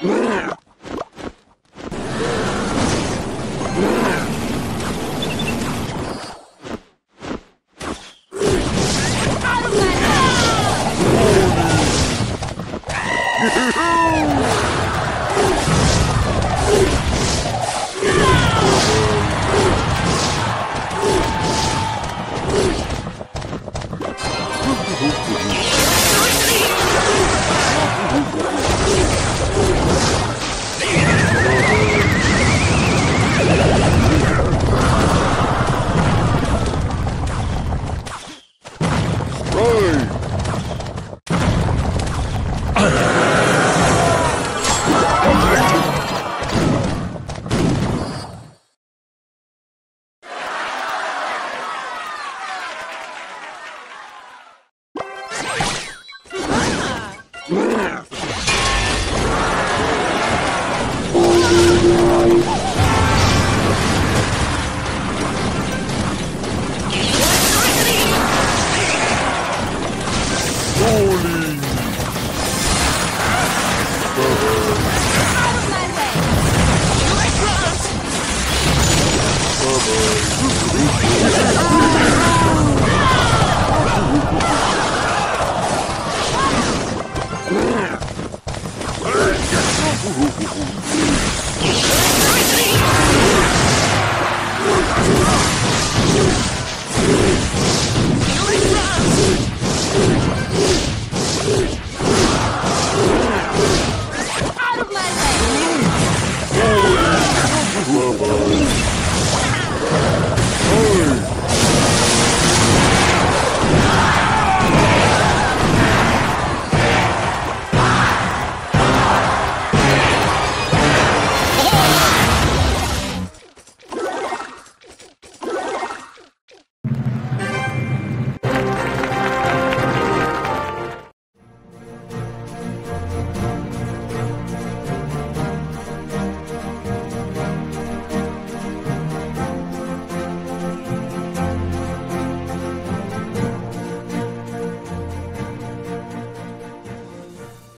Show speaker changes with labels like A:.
A: Yeah.
B: Yeah. ouh, ouh, ouh.